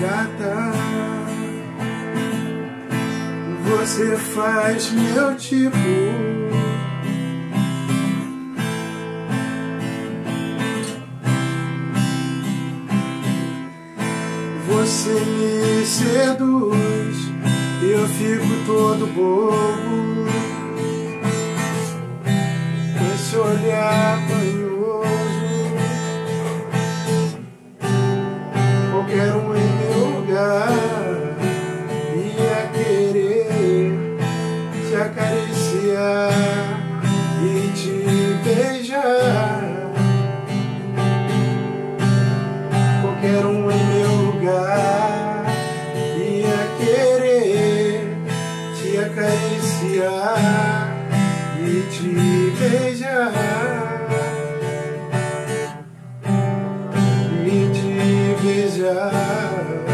gata. Você faz meu tipo. Você me seduz, eu fico todo bobo. Esse olhar manhoso, lugar ia querer te acariciar e te beijar. Qualquer um em meu lugar ia querer te acariciar e te beijar. E te beijar.